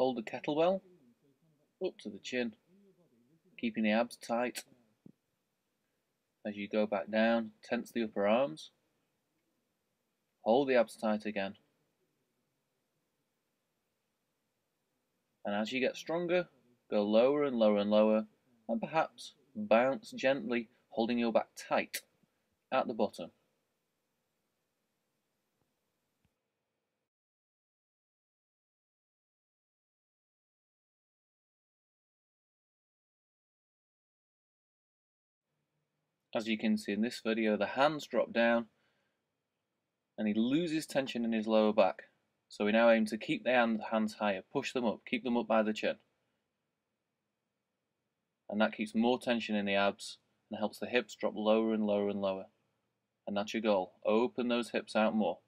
hold the kettlebell up to the chin, keeping the abs tight. As you go back down, tense the upper arms. Hold the abs tight again. And as you get stronger, go lower and lower and lower, and perhaps bounce gently, holding your back tight at the bottom. As you can see in this video, the hands drop down and he loses tension in his lower back. So we now aim to keep the hands higher, push them up, keep them up by the chin. And that keeps more tension in the abs and helps the hips drop lower and lower and lower. And that's your goal. Open those hips out more.